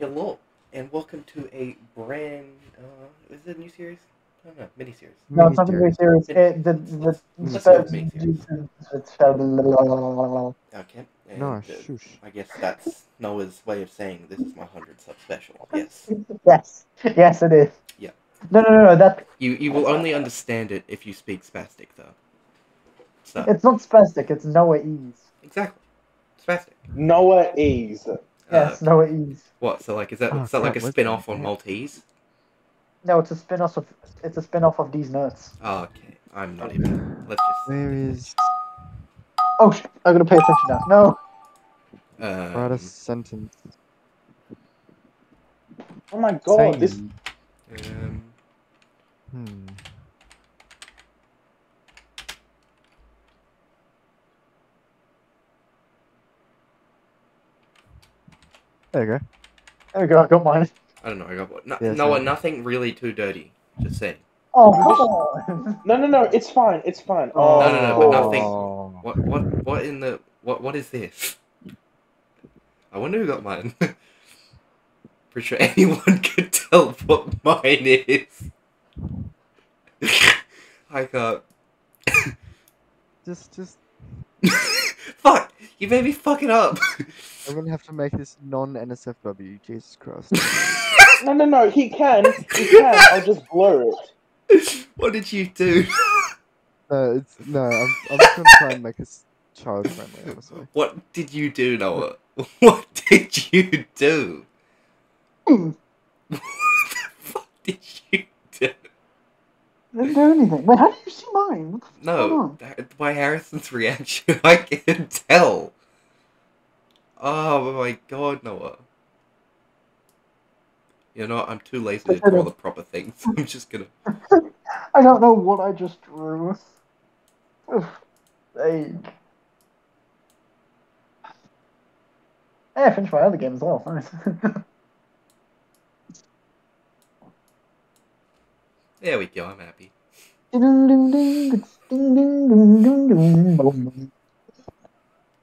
Hello, and welcome to a brand. Uh, is it a new series? I don't know, mini series. No, it's not a very serious. Miniseries. It, the, the, Let's the, go with miniseries. Okay. And, No, uh. I guess that's Noah's way of saying this is my hundred sub special. Yes. yes, yes, it is. Yeah. No, no, no, no. That You you will only understand it if you speak spastic though. So it's not spastic. It's Noah Ease. exactly, spastic. Noah Ease. Yes, Uh, Noah Ease. what? So like, is that Oh, is that like a spin off that? on Maltese? No, it's a spin-off of. It's a spin-off of these nuts. Oh, okay. I'm not even. Let's just. There is. Oh, sh- I'm gonna pay attention now. No. write a Um, sentence? Oh my god, this um, Hmm. There you go. There we go. I got mine. I don't know. I got what? No, Yeah, Noah, same. Uh, nothing really too dirty. Just saying. Oh, come on. No no no, it's fine, it's fine. Oh, No, no, no, but oh. nothing. Oh. What? What? What in the? What? What is this? I wonder who got mine. Pretty sure anyone could tell what mine is. I can't. Just, just. Fuck! You made me fuck it up. I'm gonna have to make this non-NSFW. Jesus Christ. No no no, he can. He can. I'll just blur it. what did you do? No, it's no. I'm, I'm just gonna try and make this child friendly. Honestly. What did you do, Noah? What did you do? what the fuck did you do? I Didn't do anything. Wait, how did you see mine? What the fuck's going No, on? that- by Harrison's reaction, I can tell. Oh my god, Noah. You know, I'm too lazy to draw the proper things. I'm just gonna. I don't know what I just drew. Hey. Hey, I finished my other game as well. Nice. There we go. I'm happy.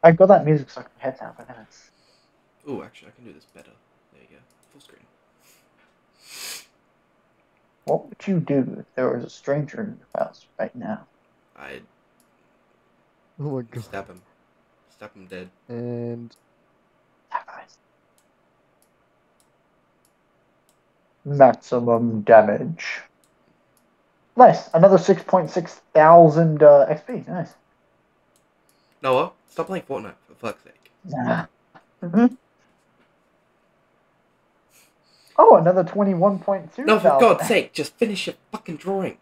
I got that music stuck in my head now, but then it's. Oh, actually, I can do this better. There you go. Full screen. What would you do if there was a stranger in your house right now? I'd Oh my god. stab him. Stab him dead. And Maximum damage. Nice. Another 6.6 thousand uh, XP. Nice. Noah, stop playing Fortnite for fuck's sake. hmm Oh, another 21.2 No, for. God's sake, just finish your fucking drawing.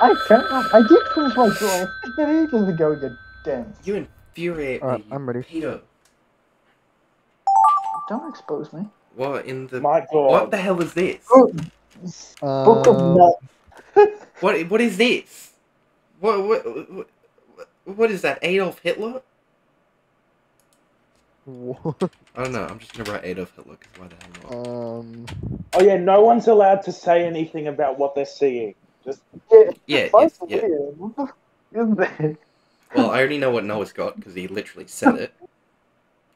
I can't. I did finish my drawing. I did ages ago, you damn. You infuriate Alright, me. I'm ready. Peter. Don't expose me. What in the. My god. What the hell is this? Book of um, What what is this? What what what, what is that? Adolf Hitler? what? I don't know. I'm just gonna write Adolf Hitler because why the hell not? Um. Oh yeah, no one's allowed to say anything about what they're seeing. Just Yeah, Yeah, that's yeah. weird. What the f- Well, I already know what Noah's got because he literally said it.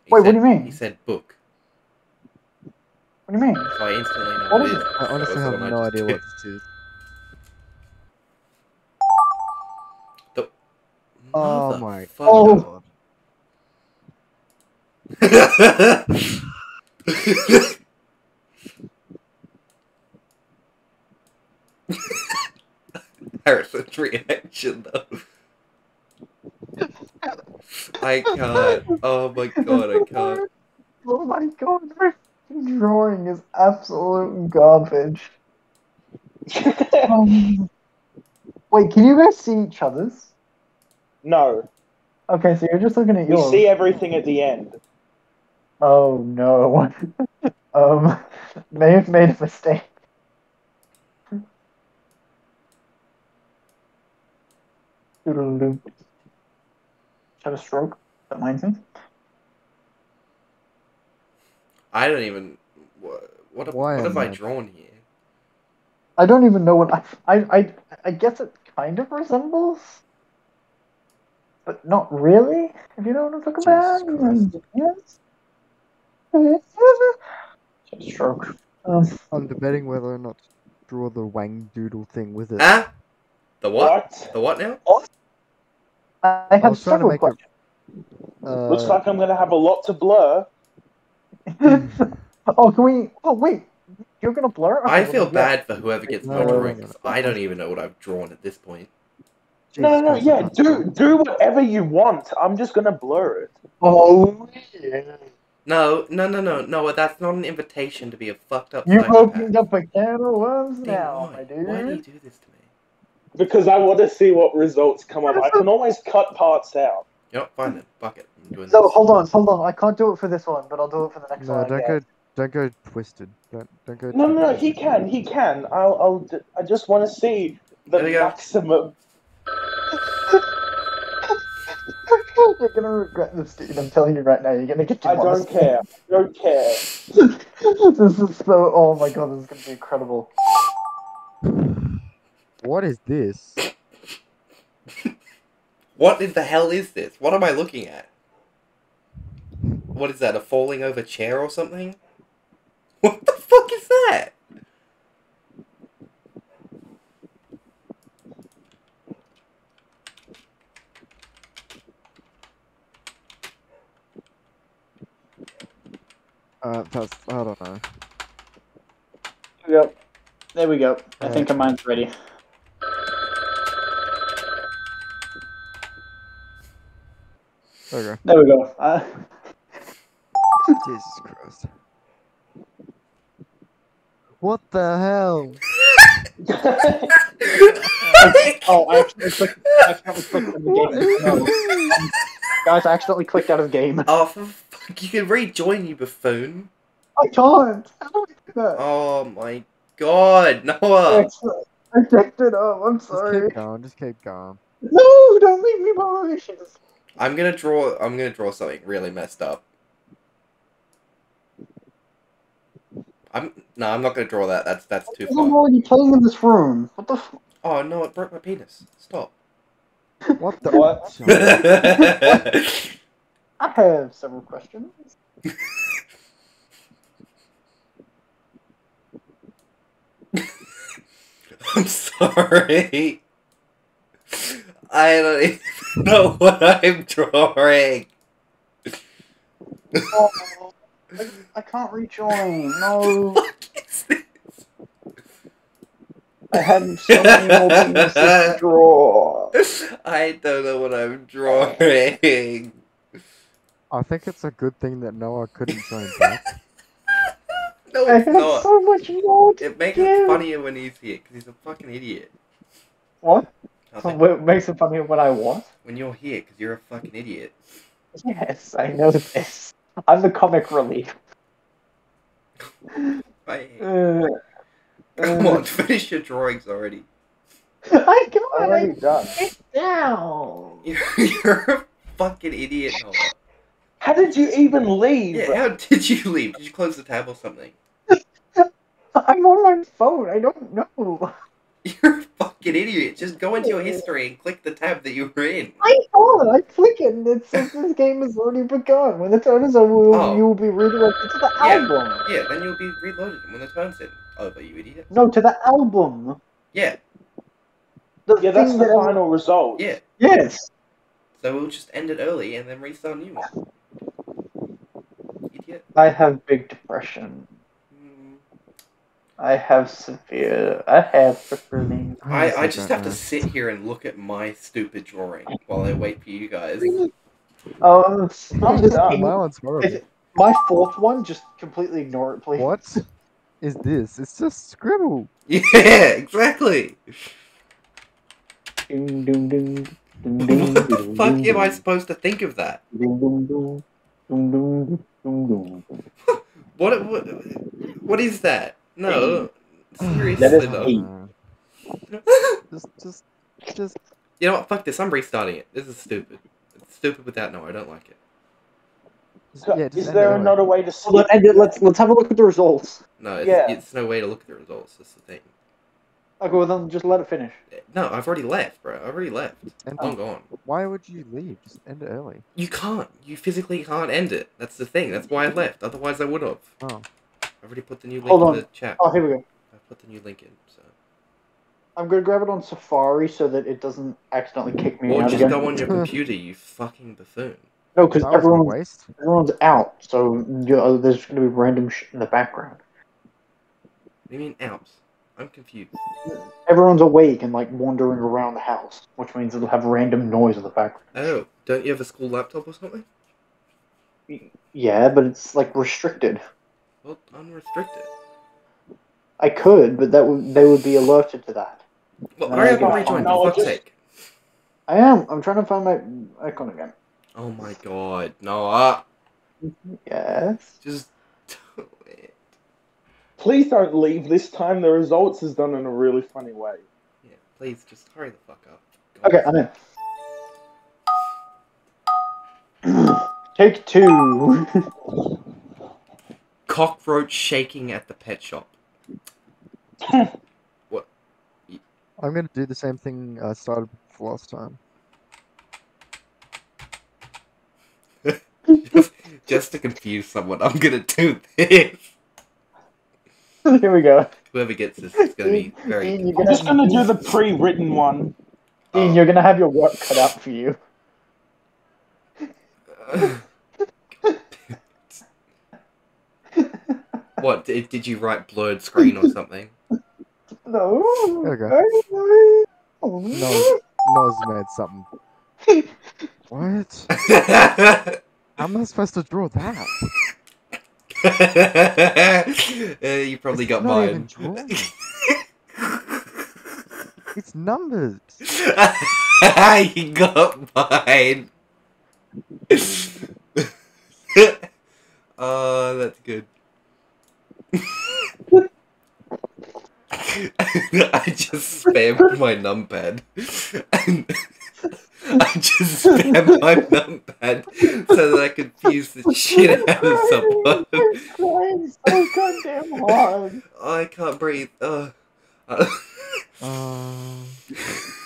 He Wait, what do you mean? He said book, What do you mean? so I instantly know What what is it is. I honestly have the one I no idea did. what this is. Oh my. Oh. Harrison's reaction though. I can't. Oh my god, I can't. Oh my god, my drawing is absolute garbage. Um, wait, can you guys see each other's? No. Okay, so you're just looking at We yours. see everything at the end. Oh no. um, may have made a mistake. Doodle-doo. Had a stroke. That minds me. I don't even. What, what, Why what have am I I- drawn here? I don't even know what I, I, I, I guess it kind of resembles, but not really. If you know what I'm talking Jesus about. Christ. Yes. Stroke. Um, I'm debating whether or not to draw the Wang Doodle thing with it. Huh? The what? What? The what now? I I have was trying to several make it. questions. Uh, Looks like I'm gonna have a lot to blur. oh, can we? Oh, wait. You're gonna blur? Okay, I feel bad for whoever gets No, my no, no, drawings. I don't even know what I've drawn at this point. No, no, no. Yeah, Christ, do do whatever you want. I'm just gonna blur it. Oh, yeah. No, no, no, no, no. That's not an invitation to be a fucked up. You've psychopath. opened up a can of worms Dean, now, why? my dude. Why do you do this to me? Because I want to see what results come up. I can always cut parts out. Yep, know, what? fine then. Fuck it. I'm So this. hold on, hold on. I can't do it for this one, but I'll do it for the next No, one. I don't guess. go, don't go twisted. Don't, don't go. No, no, no. He can. He can. I'll. I'll d- I just want to see the There we go. maximum. You're gonna regret this, dude. I'm telling you right now. You're gonna get. I don't care. I don't care. this is so. Oh my god, this is gonna be incredible. What is this? What in the hell is this? What am I looking at? What is that? A falling over chair or something? What the fuck is that? Uh, that's I don't know. There we go. There we go. I Alright. think mine's ready. Okay. There we go. Uh, Jesus Christ. What the hell? oh, I actually clicked. I accidentally clicked on the game. No. this? Guys, I accidentally clicked out of the game. oh, for fuck! You can rejoin, you buffoon. I can't. How do I do that? Oh my god, I Noah! I picked it up. I'm sorry. Just keep going. Just keep going. No, don't leave me behind. I'm gonna draw. I'm gonna draw something really messed up. I'm no. I'm not gonna draw that. That's that's too I'm far. already playing in this room. What the? F- Oh no! It broke my penis. Stop. What the? What? I have several questions. I'm sorry. I don't even know what I'm drawing. Oh, I, I can't rejoin. No, What is this? I had so many more to draw. I don't know what I'm drawing. I think it's a good thing that Noah couldn't join back. No, I it's have not. so much more. To It makes do. it funnier when he's here because he's a fucking idiot. What? Nothing. What makes it funny what I want? When you're here because you're a fucking idiot. Yes, I know this. I'm the comic relief. I... Uh, Come uh, on, finish your drawings already. I got Already it done. down. You're, you're a fucking idiot, Noah. How did you even leave? Yeah, how did you leave? Did you close the tab or something? I'm on my phone. I don't know. You're a fucking idiot. Just go into your history and click the tab that you were in. I on. I click it, and it says this game has already begun. When the turn is over, you Oh. you will be redirected to the Yeah. album. Yeah, then you'll be reloaded when the turn's in. Over, you idiot. No, to the album. Yeah, The Yeah, that's the that I- final result. yeah. Yes. So we'll just end it early and then restart a new one. Idiot. I have big depression. Mm. I have severe. I have crippling. I, I just have to sit here and look at my stupid drawing while I wait for you guys. Oh, it's- I'm just- done. My one's horrible. My fourth one. Just completely ignore it, please. What is this? It's just scribble. Yeah, exactly. Ding, ding, ding, ding, ding, What the ding, fuck ding, am I supposed to think of that? What what, what is that? No, seriously That is though. Just, just, just. You know what? Fuck this. I'm restarting it. This is stupid. It's stupid without no. I don't like it. So, yeah, is there another way to see? Hold on, and then let's let's have a look at the results. No, it's, Yeah. it's no way to look at the results. That's the thing. Okay, well then just let it finish. No, I've already left, bro. I've already left. End I'm it. gone. Why would you leave? Just end it early. You can't. You physically can't end it. That's the thing. That's why I left. Otherwise, I would have. Oh. I I've already put the new link Hold in on. the chat. Oh, here we go. I put the new link in. So. I'm gonna grab it on Safari so that it doesn't accidentally kick me Or out just again. go on your computer, you fucking buffoon. No, because That everyone everyone's out, so you know, there's gonna be random shit in the background. What do you mean Alps? I'm confused. Everyone's awake and like wandering around the house, which means it'll have random noise in the background. Oh, don't you have a school laptop or something? Yeah, but it's like restricted. Well, unrestricted. I could, but that would they would be alerted to that. Well, No, hurry up I got- rejoin, for I fuck's sake. I am. I'm trying to find my icon again. Oh my god, Noah. Yes. Just. Please don't leave this time. The results is done in a really funny way. Yeah, please, just hurry the fuck up. God. Okay, I'm in. Take two. Cockroach shaking at the pet shop. What? I'm gonna do the same thing I started with last time. just, just to confuse someone, I'm gonna do this. Here we go. Whoever gets this is gonna be very. Ian, you're I'm just gonna do the pre-written one. Ian, you're gonna have your work cut out for you. what did, did you write blurred screen or something? No. There we go. go. No. Noz made something. What? How am I supposed to draw that? Uh, you probably It's got mine. It's numbers. you got mine. oh, that's good. I just spammed my numpad. I just spammed my numpad so that I could fuse the shit out of someone. Trying so goddamn hard. Oh, I can't breathe. Uh, Um,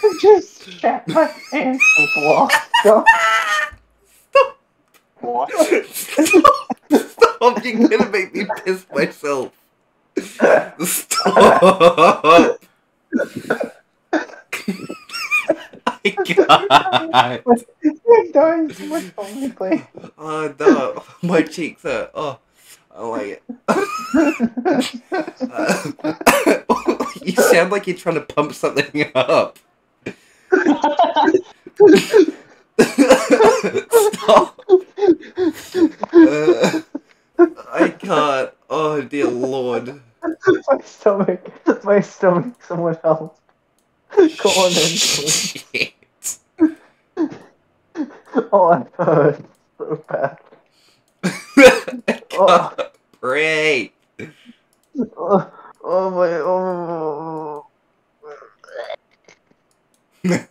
I just shat my pants with Blasco. What? Stop! Stop! You're gonna make me piss myself. Stop! I can't. I'm dying so much. Oh no, my cheeks hurt. Oh, I like it. Uh, you sound like you're trying to pump something up. Stop. Uh, I can't. Oh dear lord. my stomach, my stomach, someone else. Go on in. Shit. Oh, I hurt so bad. I can't breathe. Oh, oh my, oh.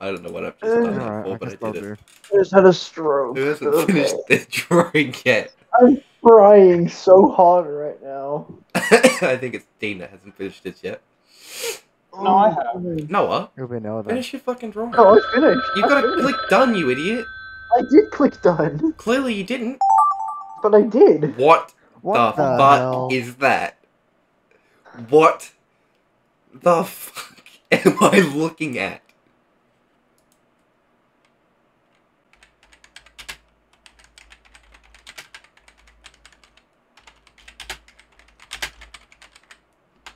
I don't know what I've just done that alright, for, I but I did it. do. I just had a stroke. Who hasn't Okay. finished their drawing yet? I'm crying so hard right now. I think it's Dean that hasn't finished it yet. No, I oh. have. Noah, It'll be Noah then. finish your fucking drawing. Oh, I finished. You've I got to click done, you idiot. I did click done, Clearly you didn't. but I did. What, What the, the, fuck hell? is that? What the fuck am I looking at?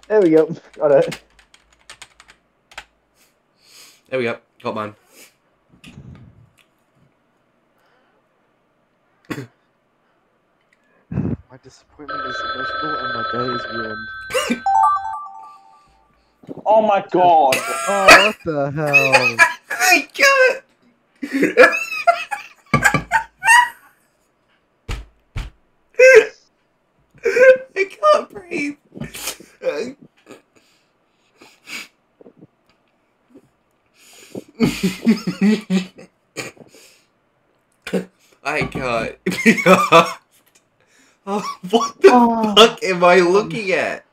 There we go. Got it. There we go. Got mine. My disappointment is emotional and my day is ruined. Oh my god. Oh, what the hell? I can't. I can't breathe. I can't. oh, what the Oh. fuck am I looking at?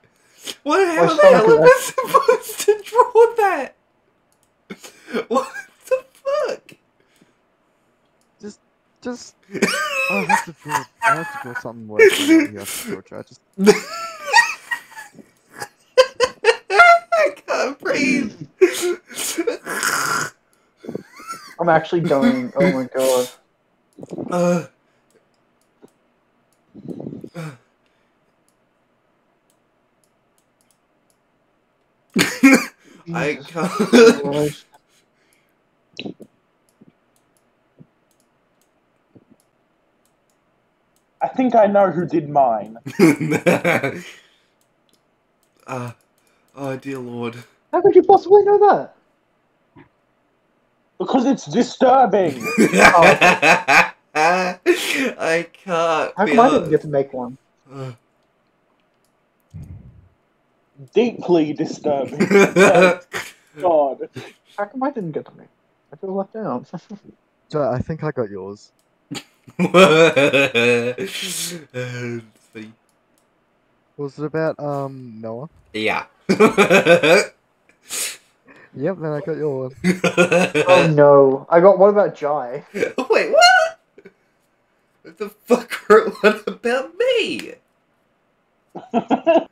What how the hell am I supposed to draw that? What the fuck? Just just oh, I have to feel I have to feel something worse than you have to Chad. Just I can't breathe. I'm actually dying. Oh my god. Uh, I can't. I think I know who did mine. uh, oh dear lord. How could you possibly know that? Because it's disturbing. I can't. How come I didn't get to make one? Deeply disturbing. God. How come I didn't get to make? I feel left out. Chad, I think I got yours. It's funny. Was it about um Noah? yeah. Yep, then I got your one. oh no! I got. What about Jai? Wait, what? What the fuck wrote one about me?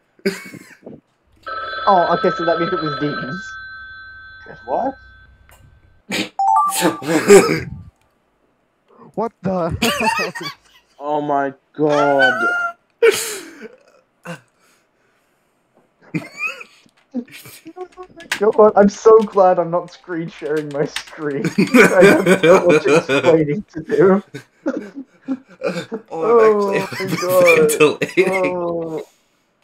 Oh, okay. So that means it was Dean's. Guess what? What the? Oh my god. God, I'm so glad I'm not screen sharing my screen. I have so much explaining to do. oh, I'm actually Oh my God. Oh,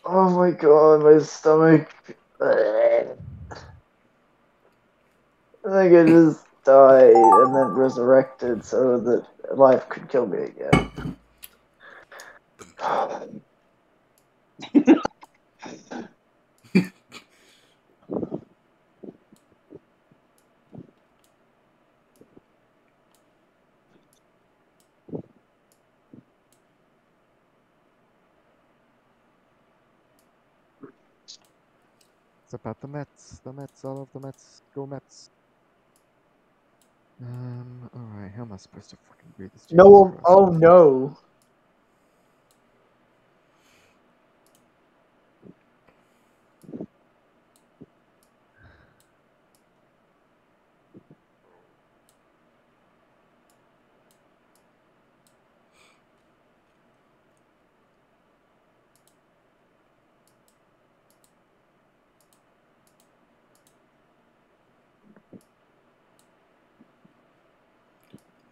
oh my god, my stomach. I think I just died and then resurrected so that life could kill me again. It's about the Mets. The Mets. all of the Mets. Go Mets. Um. All right. How am I supposed to fucking read this? No, oh, oh no.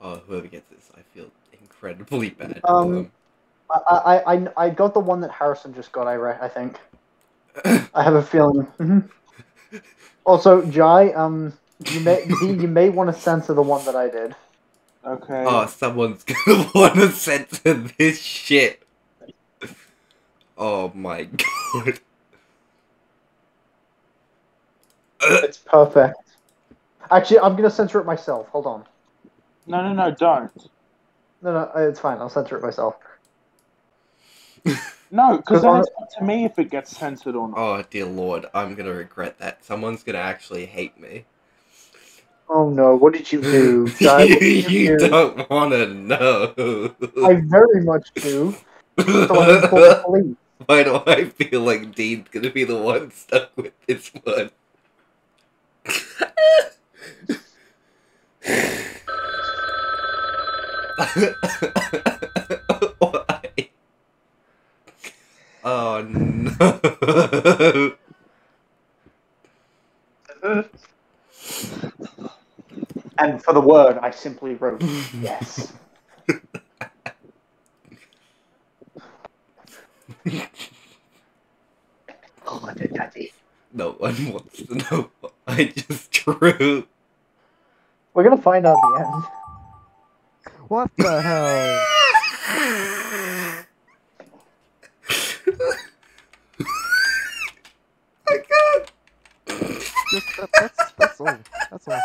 Oh, whoever gets this, I feel incredibly bad. Um, I, I, I, I got the one that Harrison just got. I, re- I think. I have a feeling. Mhm. Also, Jai, um, you may you may want to censor the one that I did. Okay. oh, someone's gonna want to censor this shit. Oh my god. It's perfect. Actually, I'm gonna censor it myself. Hold on. No, no, no, don't. No, no, it's fine. I'll censor it myself. No, because then it's up to me if it gets censored or not. Oh dear lord, I'm gonna regret that. Someone's gonna actually hate me. Oh no! What did you do, Jai? you What did you do? don't wanna know. I very much do. So I can call the police. Why do I feel like Dean's gonna be the one stuck with this one? Why? Oh no. And for the word, I simply wrote yes. oh, daddy. No one wants to know what I just drew. We're gonna find out the end. What the hell? I can't. Just, that, that's that's all. That's all.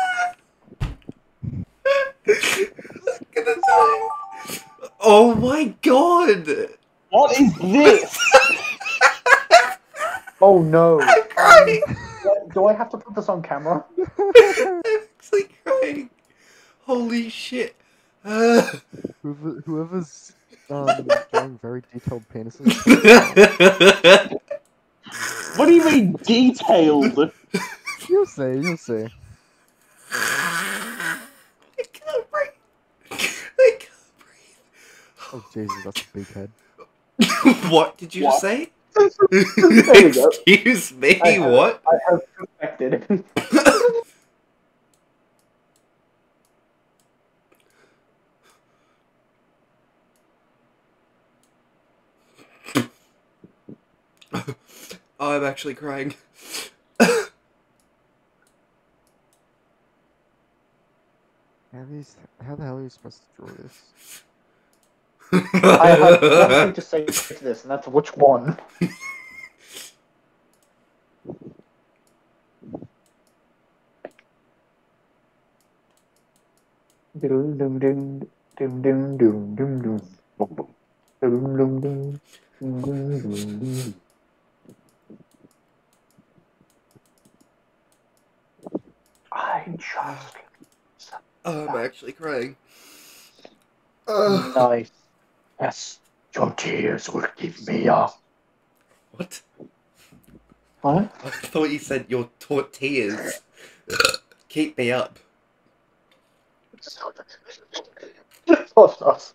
I'm gonna die. Oh my god! What is this? Oh no! I'm crying! Do I have to put this on camera? I'm actually crying. Holy shit. Uh, Whoever, whoever's um, drawing very detailed penises. What do you mean detailed? You'll see, you'll see. I can't breathe. I Oh Jesus, that's a big head. what did you What? say? Excuse me, I have- what? I have perfected. Oh, I'm actually crying. How, these, how the hell are you supposed to draw this? I have one thing to say to this, and that's which one. Dum dum dum dum dum dum dum dum. Dum dum dum dum dum dum I just I'm actually crying. Uh, nice. Yes, your tears will give me up. what? What? I thought you said your tortillas keep me up. Close enough.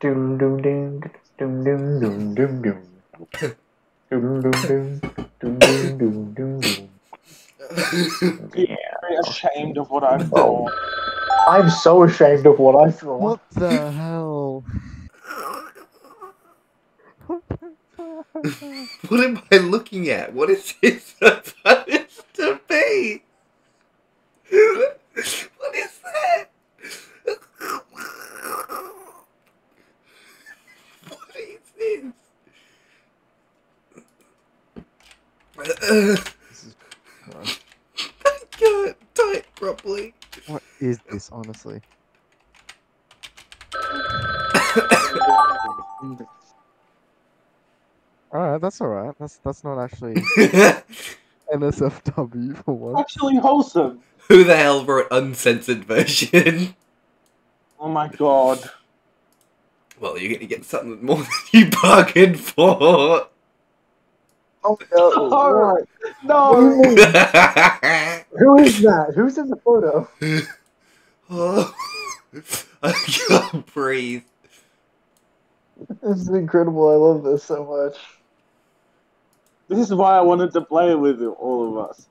Doom doom doom doom doom doom doom doom. Doom doom doom doom doom doom doom doom. Very ashamed of what I've oh. drawn. I'm so ashamed of what I've drawn. What the hell? what am I looking at? What is this supposed to be? What is that? What is this? Uh, This is gross. I can't type properly. What is this, honestly? Alright, that's alright. That's that's not actually NSFW for once. Actually wholesome. Who the hell wrote uncensored version? Oh my god. Well, you're gonna get something more than you bargained for. Oh no! Oh, what? No! What do you mean? Who is that? Who's in the photo? oh, I can't breathe. This is incredible. I love this so much. This is why I wanted to play with all of us.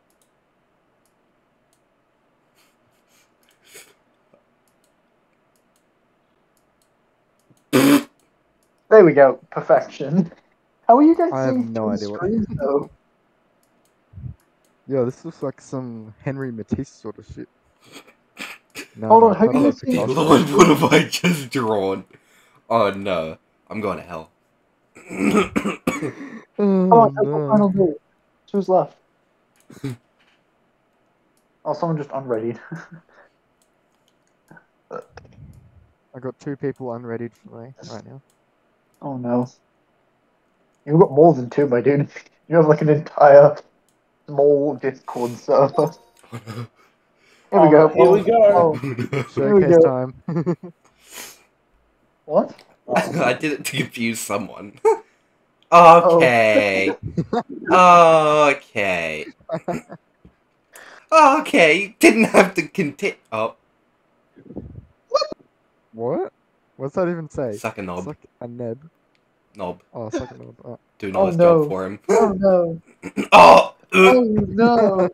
There we go. Perfection. How are you guys I have no through idea what- screens, though? Yeah, this looks like some Henry Matisse sort of shit. No, Hold on, have you seen- Picasso. Lord, what have I just drawn? Oh no, I'm going to hell. Oh, Come on, that's the no. final do. Who's left? oh, someone just unreadied. I got two people unreadied for me right now. oh no. You've got more than two, my dude. You have like an entire small Discord server. Here we oh, go. Here we go. Oh, Here we Showcase go. time. what? I did it to confuse someone. okay. okay. Okay, you didn't have to continue. Oh, what? What's that even say? suck a It's knob. like a neb. Knob. Oh, suck a knob. Oh. Do Oh, nice no. job for him. Oh no. Oh! Oh no.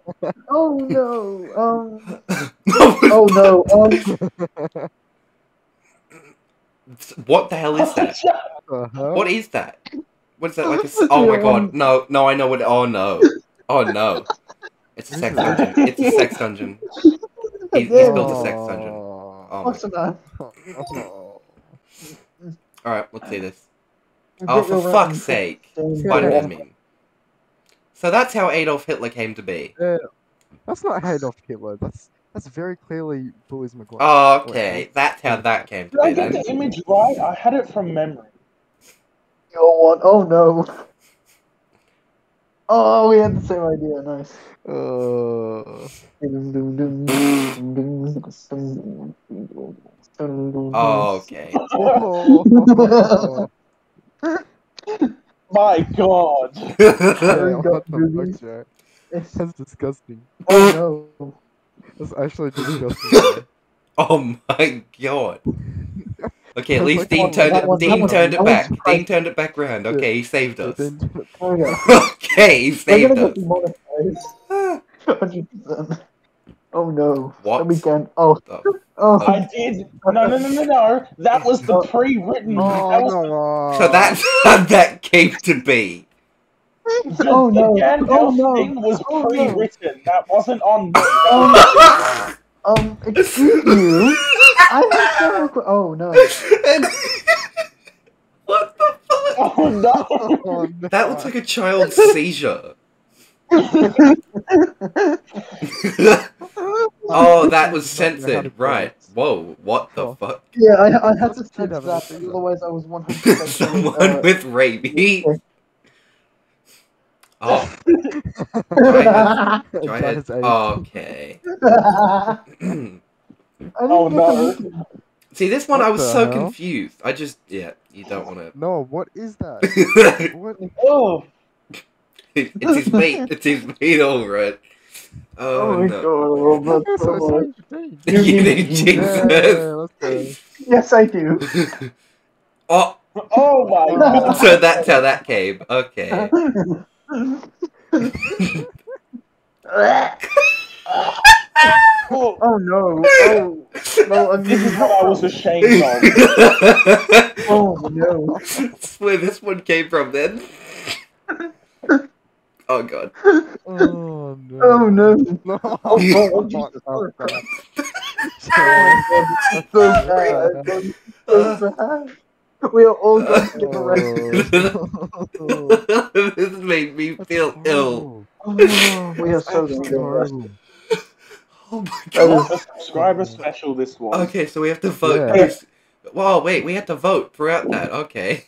Oh no. Um. no! Oh no. Um. What the hell is that? The hell? What is that? What is that like? A, s- oh my god! No, no, I know what. Oh no! Oh no! It's a sex dungeon. It's a sex dungeon. He, he's built a sex dungeon. Oh. Oh my. What's that? Oh. All right, let's see this. You Oh, for fuck's sake! and- What did that mean? So that's how Adolf Hitler came to be. That's not Adolf Hitler. That's that's very clearly Bullies McGuire. Oh, okay, that's how that came Did to I be get then. the image right? I had it from memory. Your one. Oh no. Oh, we had the same idea. Nice. Uh, Oh, okay. oh, My God. Jai, what the fuck, That's disgusting. oh no. That's actually disgusting. oh my god. Okay, at least like Dean turned it. one- Dean turned that it back. one's Dean turned it back round. Okay, he saved us. then- yeah. okay, he saved us. Ah. Hundred percent. Oh no. What? We can. Oh. The- Oh. I did. No, no, no, no, no. That was the pre-written. that Oh, was no. So that's how that came to be. the, Oh, no. the Gandalf Oh, no. thing was Oh, pre-written. That wasn't on. Oh, um. Excuse you. I have several. que- Oh no. what the fuck? Oh no! Oh, no. That looks like a child's seizure. oh, that was censored. Right. Whoa, what the Oh. fuck? Yeah, I, I had to Let's censor that. seizure. Otherwise, I was one hundred percent. Someone with rabies. Oh, I try That it. is a- Okay. Oh, no. See, this one I was so hell? confused. I just, yeah, you don't want to. No, what is that? What? Oh, it's his mate. It's his mate, alright. Oh, Oh my no. god, I love that so much. you need Yeah, Jesus. let's. Yes, I do. oh, oh my God! so that's how that came. Okay. Oh, oh no. Oh, no, I this is mean, what I was ashamed of. oh no. That's where this one came from then. Oh god. Oh no. Oh no. No. Oh, no. oh, Jesus Christ. Oh, so oh, bad. So bad. We are all going to get arrested. Oh, this made me that's feel ill. Oh, we are so going to get arrested. horrible. Oh my oh, god. is- subscriber special. This one. Okay, so we have to vote. Yeah. who's- Whoa, wait, we had to vote throughout that. Okay.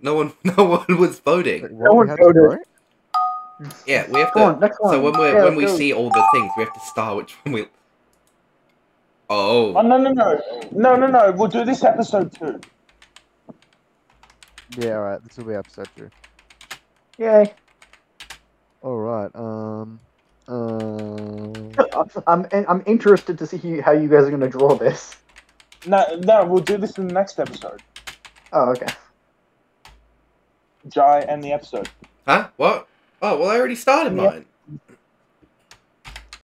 No one, no one was voting. No one had to voted. Vote? Yeah, we have Come on, to. next one. So when we Yeah, when we go. see all the things, we have to star which one we. Oh Oh. no no no no no no! We'll do this episode too. Yeah, alright, this will be episode two. Yay. Alright, um. Um. I'm, I'm interested to see how you guys are going to draw this. No no, we'll do this in the next episode. Oh, okay. Jai and the episode. Huh? What? Oh well, I already started Yeah. mine.